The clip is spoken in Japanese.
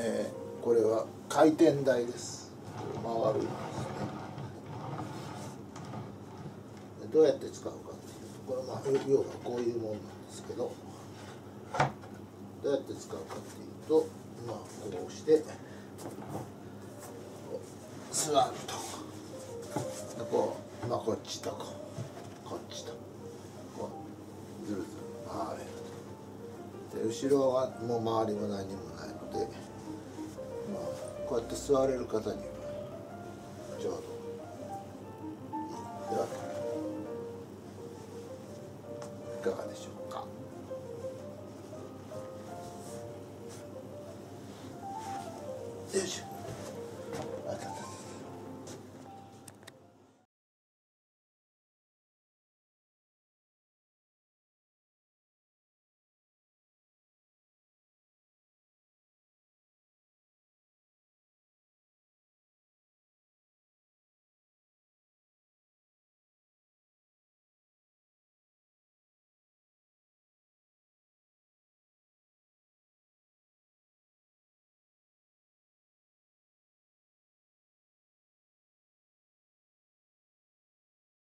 えー、これは回転台です。回る。んですねどうやって使うかっていうとこれまあ要はこういうもんなんですけど。どうやって使うかっていうとまあこうして座ると。でこうまあこっちとここっちとこうずるずる回れる。で後ろはもう周りも何もないので、こうやって座れる方にはちょうどいいではいかがでしょうか？よいしょ。